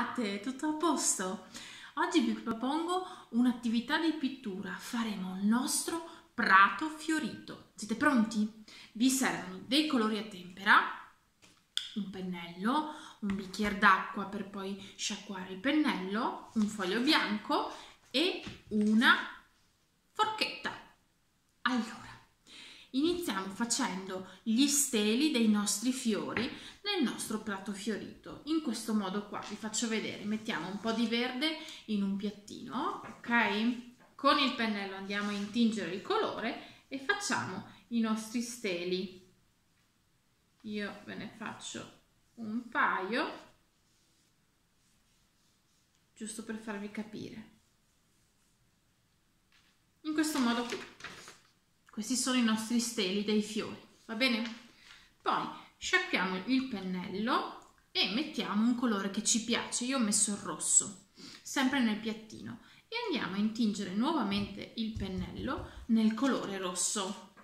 state? Tutto a posto? Oggi vi propongo un'attività di pittura. Faremo il nostro prato fiorito. Siete pronti? Vi servono dei colori a tempera, un pennello, un bicchiere d'acqua per poi sciacquare il pennello, un foglio bianco e una forchetta. Iniziamo facendo gli steli dei nostri fiori nel nostro prato fiorito. In questo modo qua vi faccio vedere, mettiamo un po' di verde in un piattino, ok? Con il pennello andiamo a intingere il colore e facciamo i nostri steli. Io ve ne faccio un paio, giusto per farvi capire. In questo modo qui. Questi sono i nostri steli dei fiori, va bene? Poi sciacquiamo il pennello e mettiamo un colore che ci piace. Io ho messo il rosso, sempre nel piattino. E andiamo a intingere nuovamente il pennello nel colore rosso.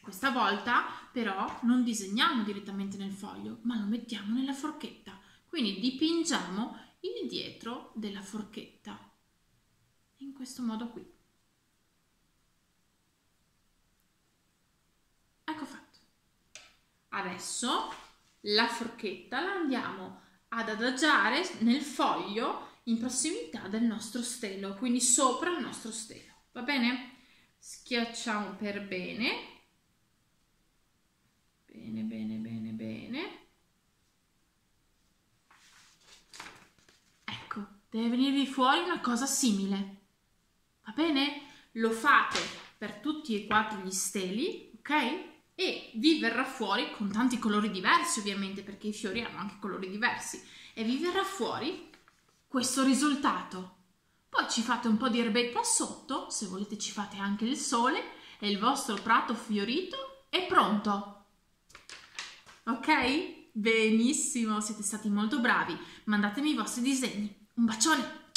Questa volta però non disegniamo direttamente nel foglio, ma lo mettiamo nella forchetta. Quindi dipingiamo il dietro della forchetta. In questo modo qui. Adesso la forchetta la andiamo ad adagiare nel foglio in prossimità del nostro stelo, quindi sopra il nostro stelo, va bene? Schiacciamo per bene, bene, bene, bene, bene. Ecco, deve venirvi fuori una cosa simile, va bene? Lo fate per tutti e quattro gli steli, ok? E vi verrà fuori con tanti colori diversi ovviamente perché i fiori hanno anche colori diversi e vi verrà fuori questo risultato. Poi ci fate un po' di erbetta sotto, se volete ci fate anche il sole e il vostro prato fiorito è pronto. Ok? Benissimo, siete stati molto bravi. Mandatemi i vostri disegni. Un bacione!